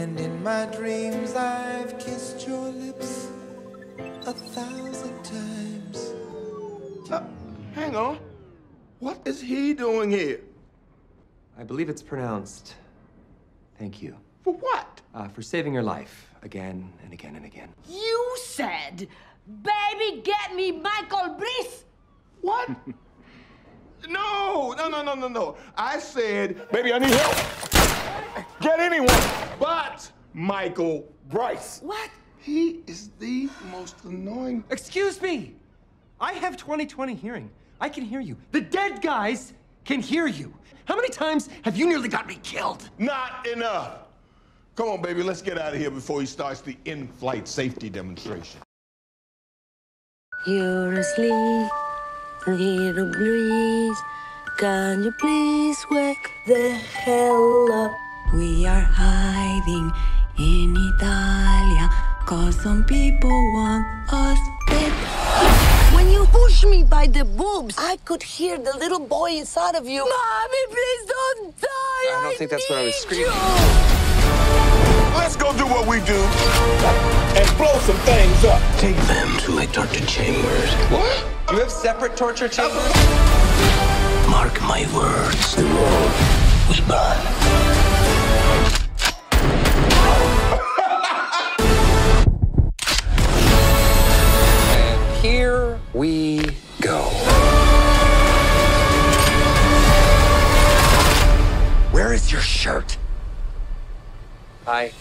And in my dreams, I've kissed your lips a thousand times. Uh, hang on. What is he doing here? I believe it's pronounced. Thank you. For what? Uh, for saving your life again and again and again. You said, baby, get me Michael Bryce. What? no, no, no, no, no, no. I said, baby, I need help. Get anyone but Michael Bryce. What? He is the most annoying. Excuse me! I have 20/20 hearing. I can hear you. The dead guys can hear you. How many times have you nearly got me killed? Not enough. Come on, baby, let's get out of here before he starts the in-flight safety demonstration. You're asleep, little breeze. Can you please wake the hell up? We are hiding in Italia, cause some people want us dead. When you push me by the boobs, I could hear the little boy inside of you. Mommy, please don't die. I don't think that's what I was need screaming. you. Let's go do what we do and blow some things up. Take them to my torture chambers. What? You have separate torture chambers? Mark my words. The world will burn. We go. Where is your shirt? Hi.